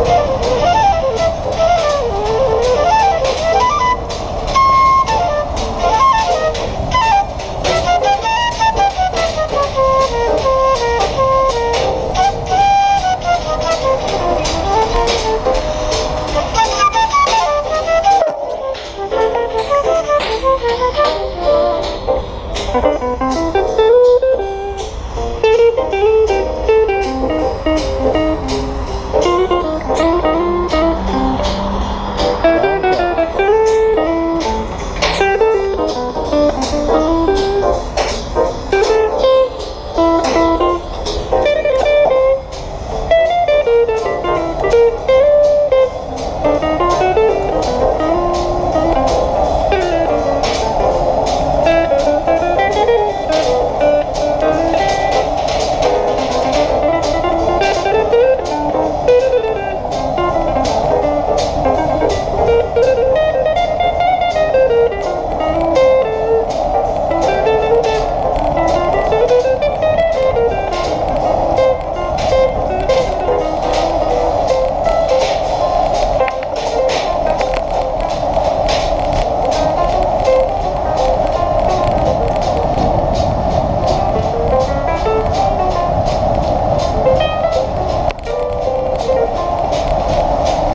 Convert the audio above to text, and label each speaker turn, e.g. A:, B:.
A: Oh, my God.